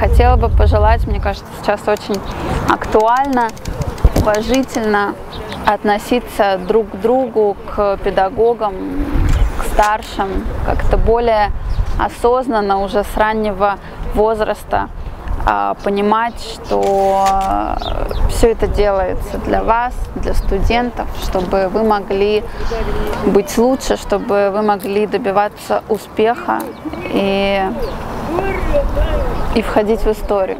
хотела бы пожелать, мне кажется, сейчас очень актуально, уважительно относиться друг к другу, к педагогам, к старшим, как-то более осознанно уже с раннего возраста а, понимать, что все это делается для вас, для студентов, чтобы вы могли быть лучше, чтобы вы могли добиваться успеха. И, и входить в историю.